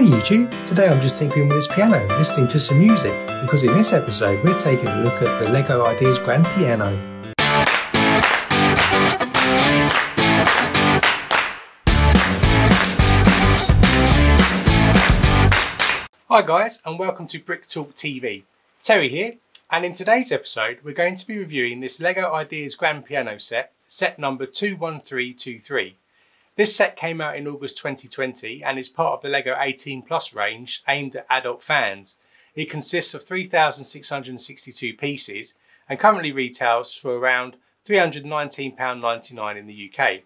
Hey YouTube, today I'm just tinkering with this piano, listening to some music, because in this episode we're taking a look at the LEGO Ideas Grand Piano. Hi guys and welcome to Brick Talk TV. Terry here and in today's episode we're going to be reviewing this LEGO Ideas Grand Piano set, set number 21323. This set came out in August 2020 and is part of the LEGO 18 Plus range aimed at adult fans. It consists of 3,662 pieces and currently retails for around £319.99 in the UK.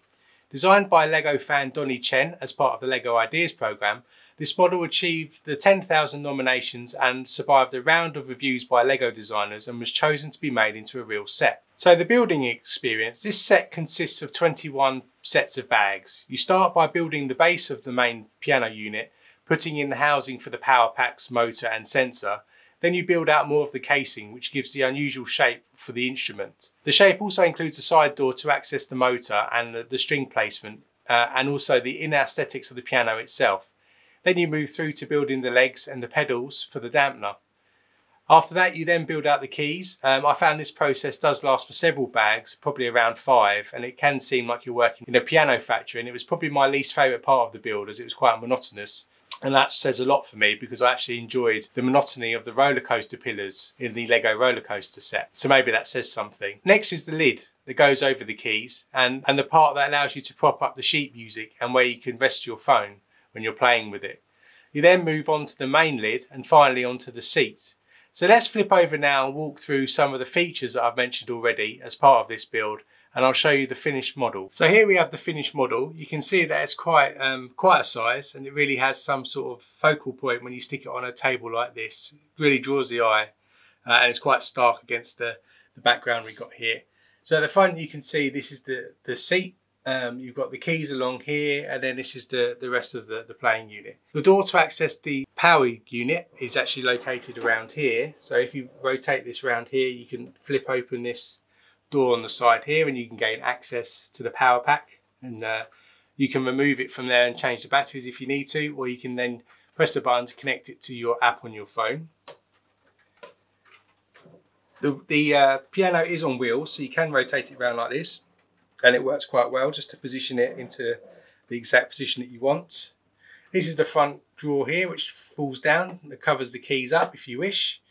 Designed by LEGO fan Donny Chen as part of the LEGO Ideas programme, this model achieved the 10,000 nominations and survived a round of reviews by LEGO designers and was chosen to be made into a real set. So the building experience, this set consists of 21 sets of bags. You start by building the base of the main piano unit, putting in the housing for the power packs, motor and sensor. Then you build out more of the casing, which gives the unusual shape for the instrument. The shape also includes a side door to access the motor and the, the string placement, uh, and also the inner aesthetics of the piano itself. Then you move through to building the legs and the pedals for the dampener. After that, you then build out the keys. Um, I found this process does last for several bags, probably around five, and it can seem like you're working in a piano factory. And it was probably my least favourite part of the build as it was quite monotonous. And that says a lot for me because I actually enjoyed the monotony of the roller coaster pillars in the Lego roller coaster set. So maybe that says something. Next is the lid that goes over the keys and, and the part that allows you to prop up the sheet music and where you can rest your phone when you're playing with it. You then move on to the main lid and finally onto the seat. So let's flip over now and walk through some of the features that I've mentioned already as part of this build and I'll show you the finished model. So here we have the finished model. You can see that it's quite um, quite a size and it really has some sort of focal point when you stick it on a table like this. It really draws the eye uh, and it's quite stark against the, the background we got here. So at the front you can see this is the, the seat um, you've got the keys along here and then this is the, the rest of the, the playing unit. The door to access the power unit is actually located around here. So if you rotate this around here, you can flip open this door on the side here and you can gain access to the power pack and uh, you can remove it from there and change the batteries if you need to or you can then press the button to connect it to your app on your phone. The, the uh, piano is on wheels so you can rotate it around like this and it works quite well just to position it into the exact position that you want. This is the front drawer here which falls down that covers the keys up if you wish.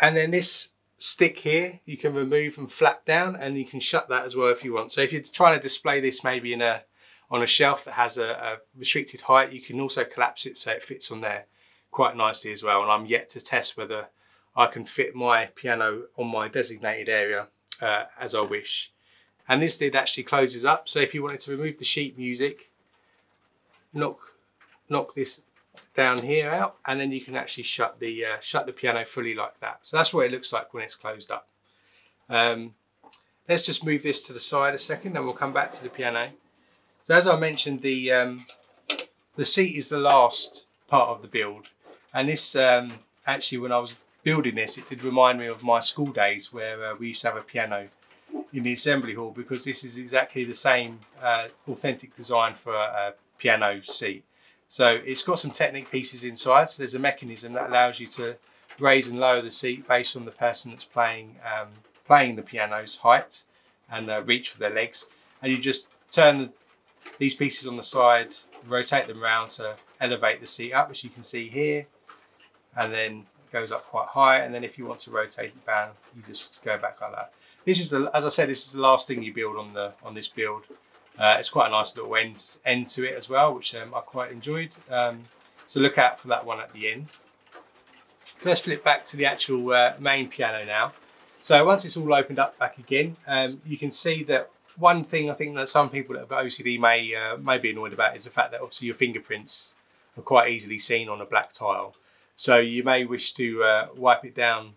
And then this stick here you can remove and flap down and you can shut that as well if you want. So if you're trying to display this maybe in a on a shelf that has a, a restricted height you can also collapse it so it fits on there quite nicely as well and I'm yet to test whether I can fit my piano on my designated area uh, as I wish. And this lid actually closes up. So if you wanted to remove the sheet music, knock, knock this down here out, and then you can actually shut the, uh, shut the piano fully like that. So that's what it looks like when it's closed up. Um, let's just move this to the side a second and we'll come back to the piano. So as I mentioned, the, um, the seat is the last part of the build. And this, um, actually, when I was building this, it did remind me of my school days where uh, we used to have a piano in the assembly hall because this is exactly the same uh, authentic design for a, piano seat. So it's got some Technic pieces inside. So there's a mechanism that allows you to raise and lower the seat based on the person that's playing um, playing the piano's height and uh, reach for their legs. And you just turn these pieces on the side, rotate them around to elevate the seat up, as you can see here. And then it goes up quite high. And then if you want to rotate it down, you just go back like that. This is the, as I said, this is the last thing you build on the on this build. Uh, it's quite a nice little end end to it as well, which um, I quite enjoyed. Um, so look out for that one at the end. So let's flip back to the actual uh, main piano now. So once it's all opened up back again, um, you can see that one thing I think that some people that have OCD may uh, may be annoyed about is the fact that obviously your fingerprints are quite easily seen on a black tile. So you may wish to uh, wipe it down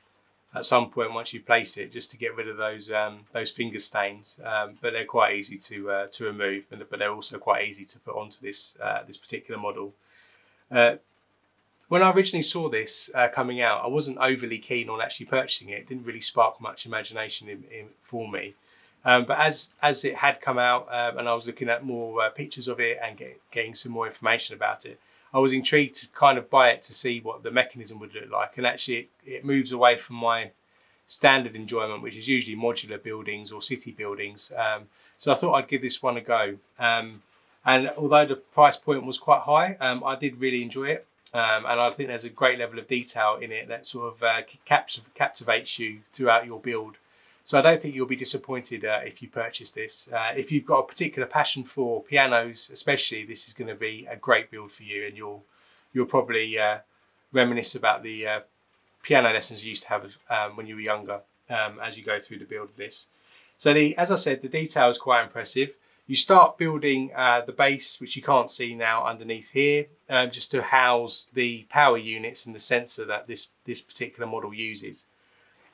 at some point once you place it just to get rid of those um, those finger stains. Um, but they're quite easy to uh, to remove and but they're also quite easy to put onto this uh, this particular model. Uh, when I originally saw this uh, coming out I wasn't overly keen on actually purchasing it. It didn't really spark much imagination in, in, for me. Um, but as as it had come out um, and I was looking at more uh, pictures of it and get, getting some more information about it I was intrigued to kind of buy it to see what the mechanism would look like. And actually, it, it moves away from my standard enjoyment, which is usually modular buildings or city buildings. Um, so I thought I'd give this one a go. Um, and although the price point was quite high, um, I did really enjoy it. Um, and I think there's a great level of detail in it that sort of uh, captivates you throughout your build. So I don't think you'll be disappointed uh, if you purchase this. Uh, if you've got a particular passion for pianos, especially, this is going to be a great build for you, and you'll you'll probably uh, reminisce about the uh, piano lessons you used to have um, when you were younger um, as you go through the build of this. So the, as I said, the detail is quite impressive. You start building uh, the base, which you can't see now underneath here, um, just to house the power units and the sensor that this, this particular model uses.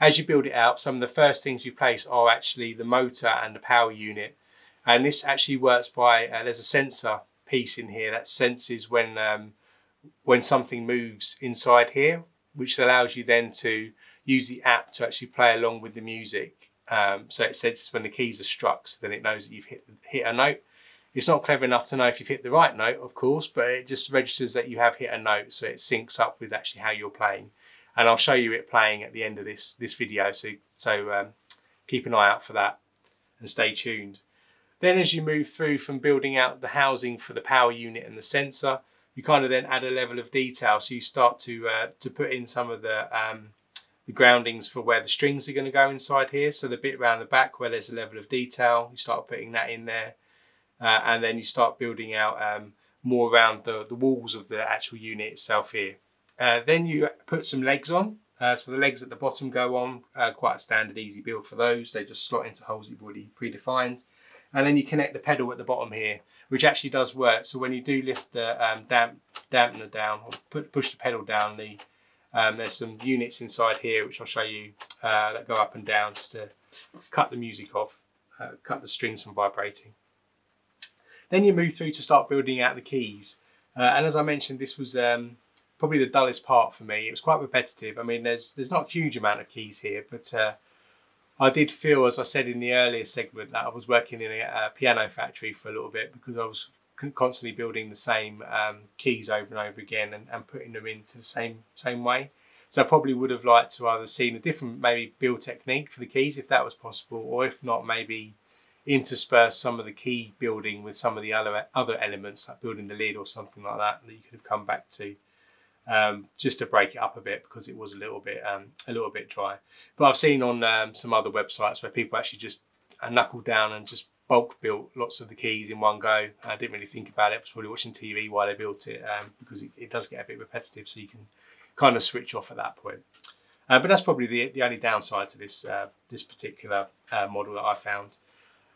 As you build it out, some of the first things you place are actually the motor and the power unit. And this actually works by, uh, there's a sensor piece in here that senses when, um, when something moves inside here, which allows you then to use the app to actually play along with the music. Um, so it senses when the keys are struck, so then it knows that you've hit, hit a note. It's not clever enough to know if you've hit the right note, of course, but it just registers that you have hit a note, so it syncs up with actually how you're playing. And I'll show you it playing at the end of this this video, so so um, keep an eye out for that and stay tuned. Then as you move through from building out the housing for the power unit and the sensor, you kind of then add a level of detail. So you start to uh, to put in some of the um, the groundings for where the strings are going to go inside here. So the bit around the back where there's a level of detail, you start putting that in there, uh, and then you start building out um, more around the the walls of the actual unit itself here. Uh, then you put some legs on. Uh, so the legs at the bottom go on, uh, quite a standard easy build for those. They just slot into holes you've already predefined. And then you connect the pedal at the bottom here which actually does work. So when you do lift the um, damp, dampener down or put, push the pedal down, the um, there's some units inside here which I'll show you uh, that go up and down just to cut the music off, uh, cut the strings from vibrating. Then you move through to start building out the keys. And as I mentioned, this was um, probably the dullest part for me. It was quite repetitive. I mean, there's there's not a huge amount of keys here, but uh, I did feel, as I said in the earlier segment, that I was working in a, a piano factory for a little bit because I was constantly building the same um, keys over and over again and, and, putting them into the same same way. So I probably would have liked to either seen a different maybe build technique for the keys if that was possible, or if not, maybe intersperse some of the key building with some of the other other elements like building the lid or something like that that you could have come back to um, just to break it up a bit because it was a little bit um, a little bit dry. But I've seen on um, some other websites where people actually just uh, knuckled down and just bulk built lots of the keys in one go. I didn't really think about it. I was probably watching TV while they built it um, because it, it, does get a bit repetitive, so you can kind of switch off at that point. Uh, but that's probably the, the only downside to this uh, this particular uh, model that I found.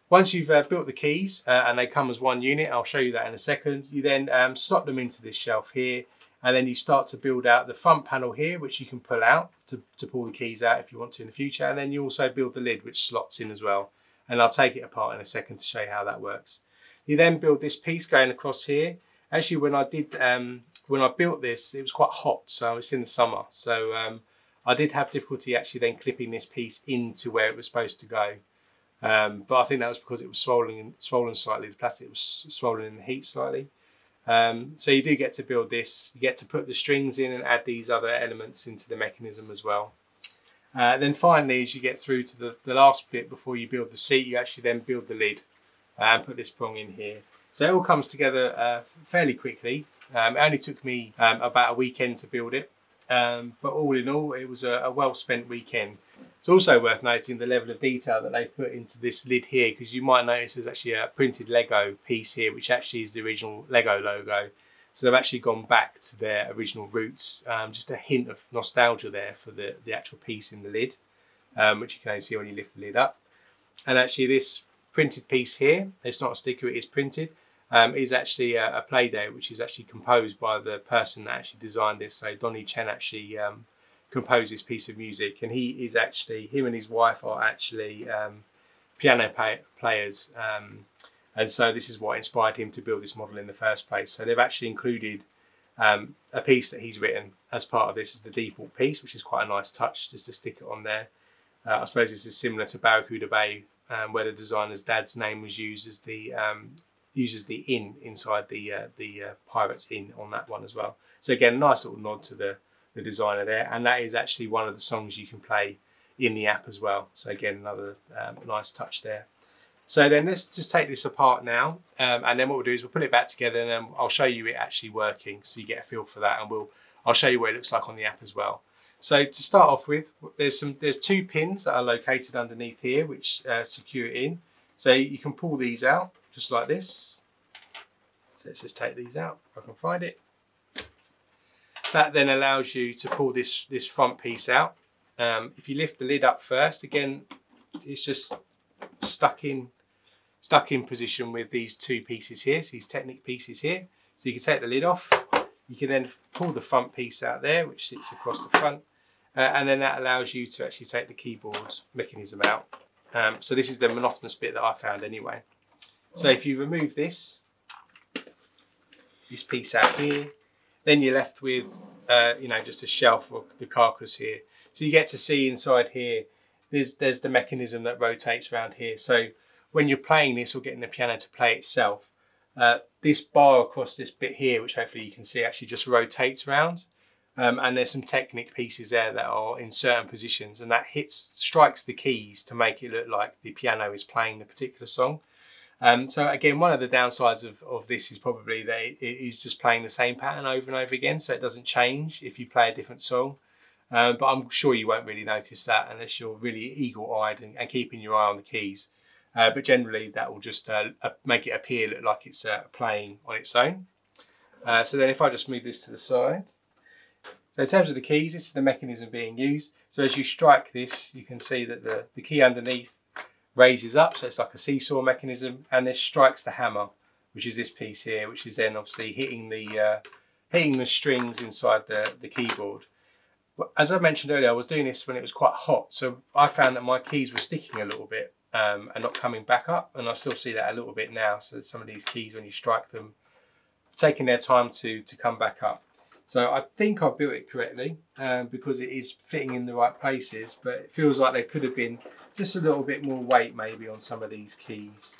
Once you've uh, built the keys uh, and they come as one unit, I'll show you that in a second. You then um, slot them into this shelf here and then you start to build out the front panel here, which you can pull out to, to pull the keys out if you want to in the future. And then you also build the lid, which slots in as well. And I'll take it apart in a second to show you how that works. You then build this piece going across here. Actually, when I did, um, when I built this, it was quite hot, so it's in the summer. So um, I did have difficulty actually then clipping this piece into where it was supposed to go. Um, but I think that was because it was swollen, swollen slightly. The plastic was swollen in the heat slightly. Um, so you do get to build this, you get to put the strings in and add these other elements into the mechanism as well. Uh, then finally, as you get through to the, the last bit before you build the seat, you actually then build the lid and put this prong in here. So it all comes together uh, fairly quickly. Um, it only took me um, about a weekend to build it, um, but all in all, it was a, a well spent weekend. It's also worth noting the level of detail that they've put into this lid here because you might notice there's actually a printed Lego piece here which actually is the original Lego logo. So they've actually gone back to their original roots. Um, just a hint of nostalgia there for the, the actual piece in the lid, um, which you can only see when you lift the lid up. And actually this printed piece here, it's not a sticker, it is printed, um, is actually a, a play day which is actually composed by the person that actually designed this. So Donny Chen actually um, compose this piece of music, and he is actually him and his wife are actually um, piano pay, players, um, and so this is what inspired him to build this model in the first place. So they've actually included um, a piece that he's written as part of this as the default piece, which is quite a nice touch just to stick it on there. Uh, I suppose this is similar to Barracuda Bay, um, where the designer's dad's name was used as the um, uses the in inside the uh, the uh, Pirates Inn on that one as well. So again, nice little nod to the the designer there, and that is actually one of the songs you can play in the app as well. So again, another um, nice touch there. So then let's just take this apart now, um, and then what we'll do is we'll put it back together, and then I'll show you it actually working, so you get a feel for that, and we'll I'll show you what it looks like on the app as well. So to start off with, there's some there's two pins that are located underneath here which uh, secure it in. So you can pull these out just like this. So let's just take these out if I can find it. That then allows you to pull this this front piece out. Um, if you lift the lid up first, again, it's just stuck in stuck in position with these two pieces here, so these Technic pieces here. So you can take the lid off. You can then pull the front piece out there, which sits across the front. Uh, and then that allows you to actually take the keyboard mechanism out. Um, so this is the monotonous bit that I found anyway. So if you remove this, this piece out here, then you're left with, uh, you know, just a shelf of the carcass here. So you get to see inside here, there's, there's the mechanism that rotates around here. So when you're playing this or getting the piano to play itself, uh, this bar across this bit here, which hopefully you can see actually just rotates around. Um, and there's some Technic pieces there that are in certain positions and that hits, strikes the keys to make it look like the piano is playing the particular song. Um, so again, one of the downsides of, of this is probably that it is just playing the same pattern over and over again, so it doesn't change if you play a different song. Um, but I'm sure you won't really notice that unless you're really eagle-eyed and, and, keeping your eye on the keys. Uh, but generally, that will just uh, make it appear look like it's uh, playing on its own. Uh, so then if I just move this to the side. So in terms of the keys, this is the mechanism being used. So as you strike this, you can see that the, the key underneath raises up, so it's like a seesaw mechanism, and this strikes the hammer, which is this piece here, which is then obviously hitting the uh, hitting the strings inside the, the keyboard. But as I mentioned earlier, I was doing this when it was quite hot, so I found that my keys were sticking a little bit um, and not coming back up, and I still see that a little bit now. So some of these keys, when you strike them, taking their time to to come back up. So I think I built it correctly um, because it is fitting in the right places, but it feels like there could have been just a little bit more weight maybe on some of these keys,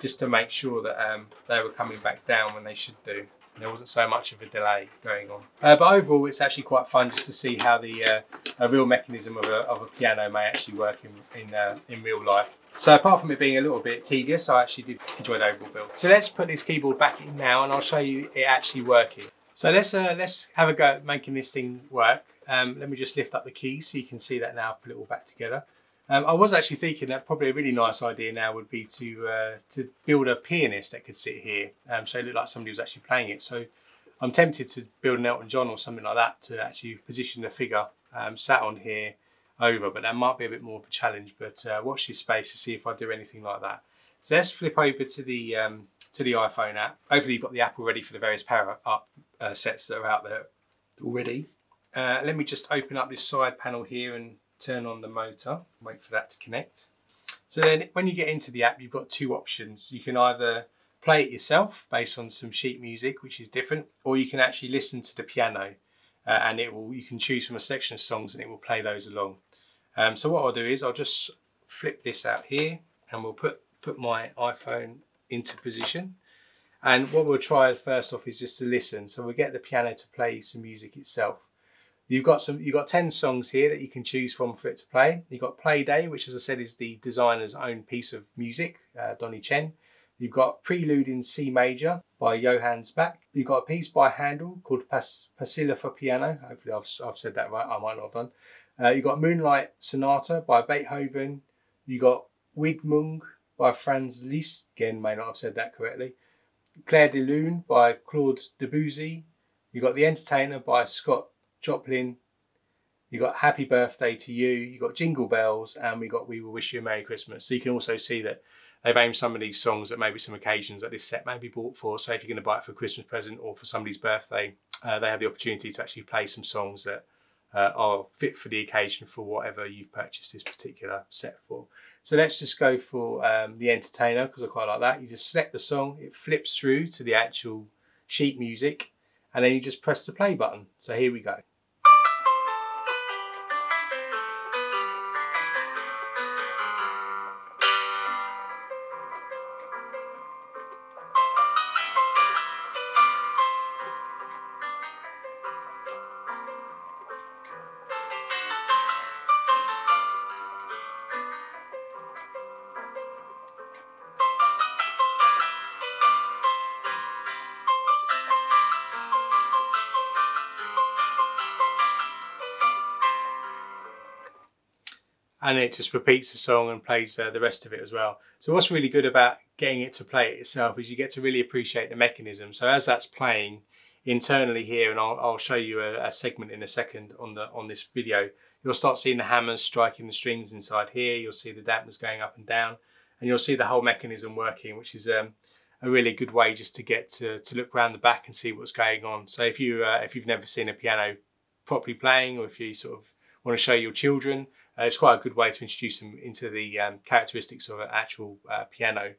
just to make sure that um, they were coming back down when they should do. And there wasn't so much of a delay going on. Uh, but overall, it's actually quite fun just to see how the uh, a real mechanism of a, of a piano may actually work in, in, uh, in real life. So apart from it being a little bit tedious, I actually did enjoy the overall build. So let's put this keyboard back in now and I'll show you it actually working. So let's uh, let's have a go at making this thing work. Um, let me just lift up the keys so you can see that now, put it all back together. Um, I was actually thinking that probably a really nice idea now would be to uh, to build a pianist that could sit here, um, so it looked like somebody was actually playing it. So I'm tempted to build an Elton John or something like that to actually position the figure um, sat on here over, but that might be a bit more of a challenge. But uh, watch this space to see if I do anything like that. So let's flip over to the um, to the iPhone app. Hopefully you've got the app already for the various power up uh, sets that are out there already. Uh, let me just open up this side panel here and turn on the motor, wait for that to connect. So then when you get into the app, you've got two options. You can either play it yourself based on some sheet music, which is different, or you can actually listen to the piano uh, and it will, you can choose from a selection of songs and it will play those along. Um, so what I'll do is I'll just flip this out here and we'll put, put my iPhone into position. And what we'll try first off is just to listen. So we'll get the piano to play some music itself. You've got some. You've got ten songs here that you can choose from for it to play. You've got Play Day, which, as I said, is the designer's own piece of music, uh, Donny Chen. You've got Prelude in C major by Johannes Bach. You've got a piece by Handel called Pas- Pasilla for piano. Hopefully, I've, I've said that right. I might not have done. Uh, you've got Moonlight Sonata by Beethoven. You've got Widmung by Franz Liszt. Again, may not have said that correctly. Clair de Lune by Claude Debussy. You've got The Entertainer by Scott Joplin. You've got Happy Birthday to You. You've got Jingle Bells, and we got We Will Wish You a Merry Christmas. So you can also see that they've aimed some of these songs at maybe some occasions that this set may be bought for. So if you're going to buy it for a Christmas present or for somebody's birthday, uh, they have the opportunity to actually play some songs that uh, are fit for the occasion for whatever you've purchased this particular set for. So let's just go for um, the entertainer because I quite like that. You just select the song, it flips through to the actual sheet music, and then you just press the play button. So here we go. And it just repeats the song and plays uh, the rest of it as well. So what's really good about getting it to play it itself is you get to really appreciate the mechanism. So as that's playing internally here, and I'll, I'll show you a, a, segment in a second on the on this video, you'll start seeing the hammers striking the strings inside here. You'll see the dampers going up and down, and you'll see the whole mechanism working, which is um, a really good way just to get to, to look around the back and see what's going on. So if you uh, if you've never seen a piano properly playing, or if you sort of want to show your children, uh, it's quite a good way to introduce them into the um, characteristics of an actual uh, piano.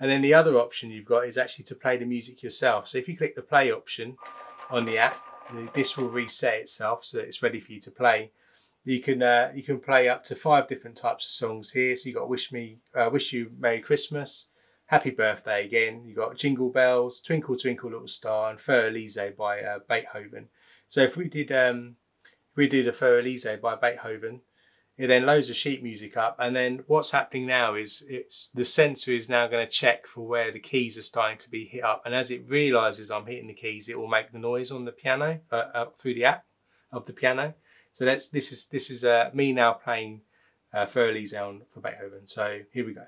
And then the other option you've got is actually to play the music yourself. So if you click the play option on the app, this will reset itself so that it's ready for you to play. You can uh, you can play up to five different types of songs here. So you got "Wish Me," uh, "Wish You Merry Christmas," "Happy Birthday" again. You got "Jingle Bells," "Twinkle Twinkle Little Star," and "Fur Elise" by uh, Beethoven. So if we did um, if we do the "Fur Elise" by Beethoven, it then loads the sheet music up. And then what's happening now is it's the sensor is now going to check for where the keys are starting to be hit up. And as it realizes i'm hitting the keys it will make the noise on the piano uh, uh, through the app of the piano. So that's this is this is uh, me now playing uh, Fur Elise on for beethoven. So here we go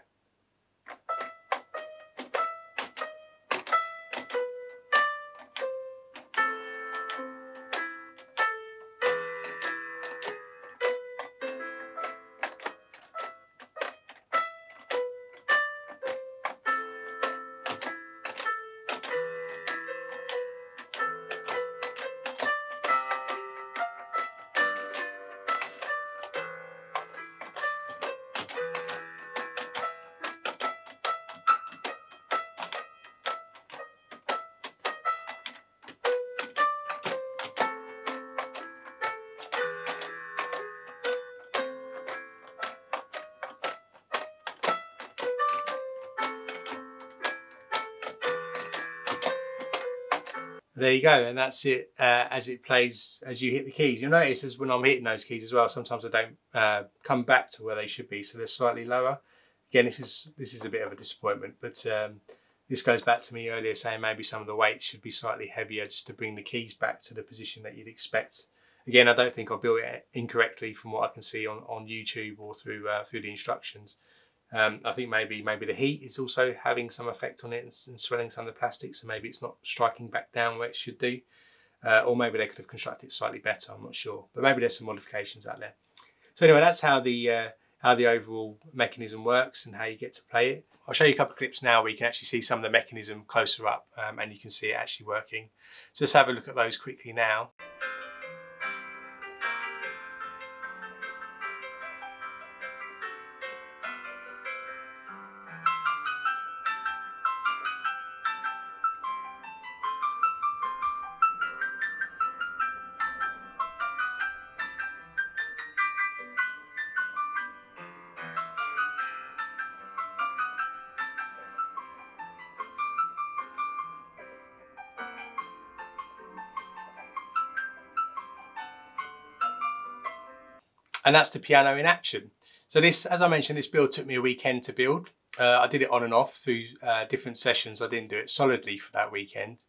there you go and that's it uh, as it plays as you hit the keys. You'll notice as when i'm hitting those keys as well sometimes i don't uh, come back to where they should be so they're slightly lower. Again this is this is a bit of a disappointment but um, this goes back to me earlier saying maybe some of the weights should be slightly heavier just to bring the keys back to the position that you'd expect. Again i don't think i built it incorrectly from what i can see on, on youtube or through uh, through the instructions um, I think maybe maybe the heat is also having some effect on it and, and, swelling some of the plastic, so maybe it's not striking back down where it should do. Uh, or maybe they could have constructed it slightly better. I'm not sure, but maybe there's some modifications out there. So anyway, that's how the uh, how the overall mechanism works and how you get to play it. I'll show you a couple of clips now where you can actually see some of the mechanism closer up um, and you can see it actually working. So let's have a look at those quickly now. And that's the piano in action. So this, as I mentioned, this build took me a weekend to build. Uh, I did it on and off through uh, different sessions. I didn't do it solidly for that weekend.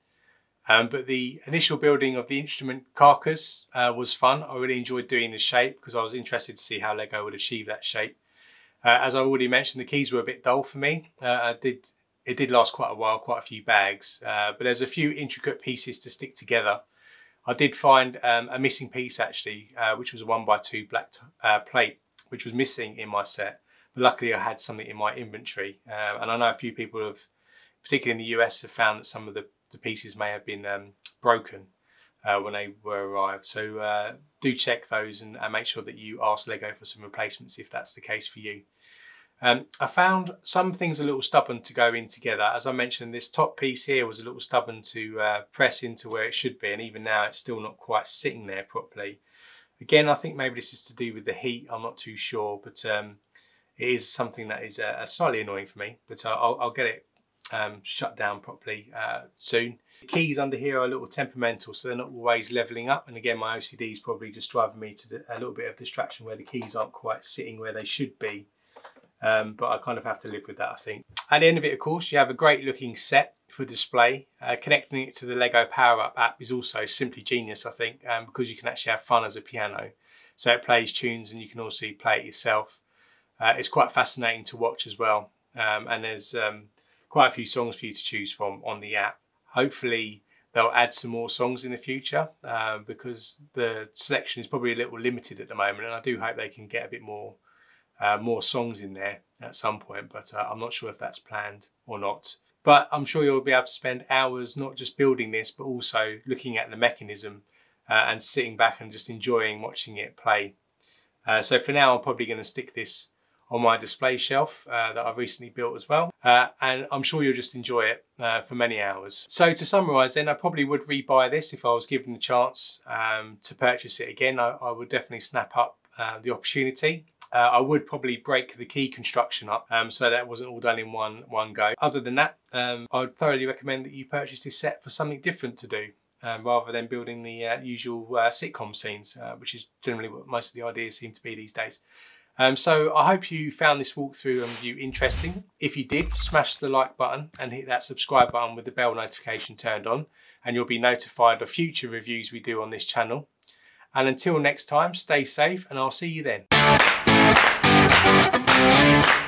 Um, but the initial building of the instrument carcass uh, was fun. I really enjoyed doing the shape because I was interested to see how Lego would achieve that shape. Uh, as I already mentioned, the keys were a bit dull for me. Uh, I did it did last quite a while, quite a few bags, uh, but there's a few intricate pieces to stick together I did find um, a missing piece actually, uh, which was a one by two black uh, plate, which was missing in my set. But luckily I had something in my inventory. Uh, and I know a few people have, particularly in the US, have found that some of the, the pieces may have been um, broken uh, when they were arrived. So uh, do check those and, and make sure that you ask Lego for some replacements if that's the case for you. Um, I found some things a little stubborn to go in together. As I mentioned, this top piece here was a little stubborn to uh, press into where it should be, and even now it's still not quite sitting there properly. Again, I think maybe this is to do with the heat, I'm not too sure, but um, it is something that is uh, slightly annoying for me, but I'll, I'll get it um, shut down properly uh, soon. The keys under here are a little temperamental, so they're not always leveling up. And again, my OCD is probably just driving me to the, a little bit of distraction where the keys aren't quite sitting where they should be. Um, but I kind of have to live with that, I think. At the end of it, of course, you have a great looking set for display. Uh, connecting it to the Lego Power Up app is also simply genius, I think, um, because you can actually have fun as a piano. So it plays tunes and you can also play it yourself. uh, it's quite fascinating to watch as well. Um, and there's um, quite a few songs for you to choose from on the app. Hopefully, they'll add some more songs in the future uh, because the selection is probably a little limited at the moment. And I do hope they can get a bit more uh, more songs in there at some point, but uh, I'm not sure if that's planned or not. But I'm sure you'll be able to spend hours not just building this, but also looking at the mechanism uh, and sitting back and just enjoying watching it play. Uh, so for now, I'm probably going to stick this on my display shelf uh, that I've recently built as well. Uh, and I'm sure you'll just enjoy it for many hours. So to summarise then, I probably would rebuy this if I was given the chance um, to purchase it again. I, I would definitely snap up the opportunity. Uh, I would probably break the key construction up um, so that wasn't all done in one, one go. Other than that, um, I would thoroughly recommend that you purchase this set for something different to do. Um, rather than building the uh, usual sitcom scenes, which is generally what most of the ideas seem to be these days. Um, so I hope you found this walkthrough and review interesting. If you did, smash the like button and hit that subscribe button with the bell notification turned on and you'll be notified of future reviews we do on this channel. And until next time, stay safe and I'll see you then. Thank you.